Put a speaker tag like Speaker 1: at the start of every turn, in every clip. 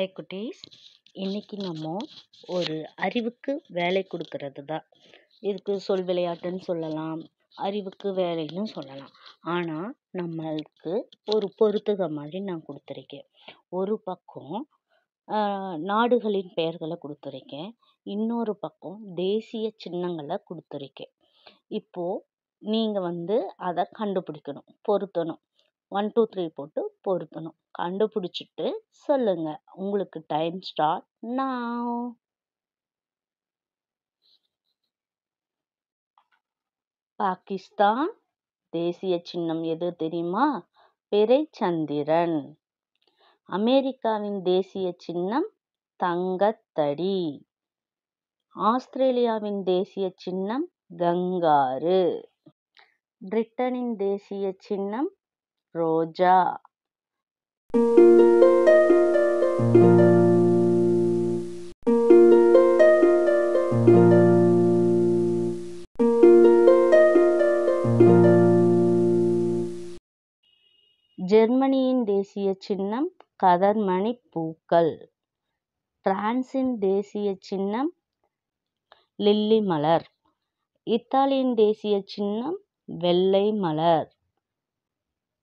Speaker 1: Hi குட்டீஸ். இன்றைக்கி நம்ம ஒரு அறிவுக்கு வேலை கொடுக்கறது தான். இதுக்கு சொல் விளையாட்டுன்னு சொல்லலாம் அறிவுக்கு வேலைன்னு சொல்லலாம். ஆனால் நம்மளுக்கு ஒரு பொருத்துகை மாதிரி நான் கொடுத்துருக்கேன். ஒரு பக்கம் நாடுகளின் பெயர்களை கொடுத்துருக்கேன். இன்னொரு பக்கம் தேசிய சின்னங்களை கொடுத்துருக்கேன். இப்போது நீங்கள் வந்து அதை கண்டுபிடிக்கணும் பொருத்தணும். ஒன் டூ த்ரீ போட்டு பொருத்தணும். கண்டுபிடிச்சிட்டு சொல்லுங்க. உங்களுக்கு டைம் ஸ்டார்ட் நான் பாகிஸ்தான் தேசிய சின்னம் எது தெரியுமா? பிறைச்சந்திரன் அமெரிக்காவின் தேசிய சின்னம் தங்கத்தடி. ஆஸ்திரேலியாவின் தேசிய சின்னம் கங்காரு. பிரிட்டனின் தேசிய சின்னம் ரோஜா. ஜெர்மனியின் தேசிய சின்னம் கதர்மணி பூக்கள். பிரான்சின் தேசிய சின்னம் லில்லி மலர். இத்தாலியின் தேசிய சின்னம் வெள்ளை மலர்.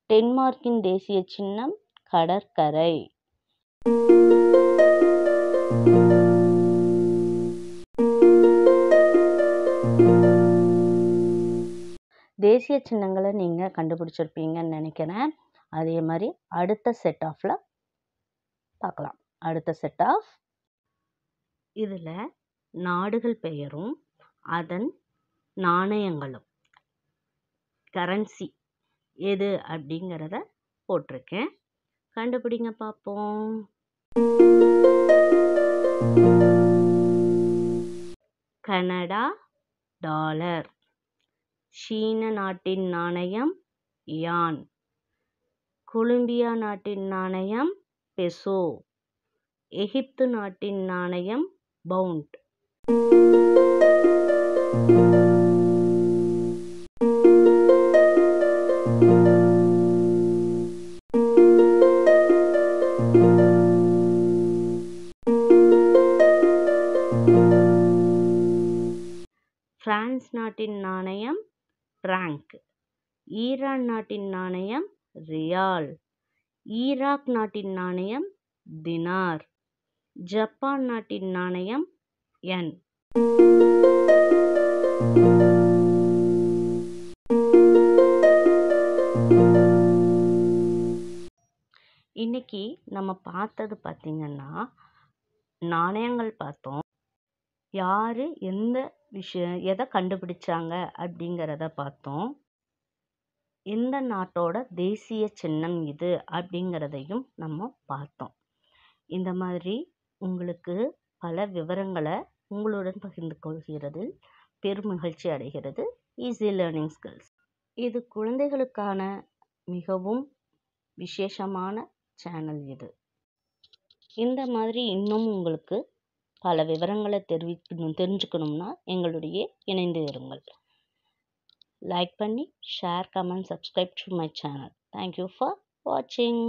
Speaker 1: டென்மார்க்கின் தேசிய சின்னம் கடற்கரை. தேசிய சின்னங்களை நீங்கள் கண்டுபிடிச்சிருப்பீங்கன்னு நினைக்கிறேன். அதே மாதிரி அடுத்த செட் ஆஃபில் பார்க்கலாம். அடுத்த செட் ஆஃப் இதில் நாடுகள் பெயரும் அதன் நாணயங்களும் கரன்சி எது அப்படிங்கிறத போட்டிருக்கேன். கண்டுபிடிங்க பார்ப்போம் கனடா டாலர். சீன நாட்டின் நாணயம் யான். கொலம்பியா நாட்டின் நாணயம் பெசோ. எகிப்து நாட்டின் நாணயம் பவுண்ட். பிரான்ஸ் நாட்டின் நாணயம் பிராங்க் ஈரான் நாட்டின் நாணயம் ரியால் ஈராக் நாட்டின் நாணயம் தினார் ஜப்பான் நாட்டின் நாணயம் என் இன்னைக்கு நம்ம பார்த்தது பார்த்திங்கன்னா நாணயங்கள் பார்த்தோம். யார் எந்த விஷயம் எதை கண்டுபிடிச்சாங்க அப்படிங்கிறத பார்த்தோம். எந்த நாட்டோட தேசிய சின்னம் இது அப்படிங்கிறதையும் நம்ம பார்த்தோம். இந்த மாதிரி உங்களுக்கு பல விவரங்களை உங்களுடன் பகிர்ந்து கொள்கிறதில் பெருமகிழ்ச்சி அடைகிறது. ஈஸி லேர்னிங் ஸ்கில்ஸ் இது குழந்தைகளுக்கான மிகவும் விசேஷமான சேனல் இது. இந்த மாதிரி இன்னும் உங்களுக்கு பல விவரங்களை தெரிவிக்கணும் தெரிஞ்சுக்கணும்னா எங்களுடைய இணைந்து இருங்கள். லைக் பண்ணி share comment subscribe to my channel thank you for வாட்சிங்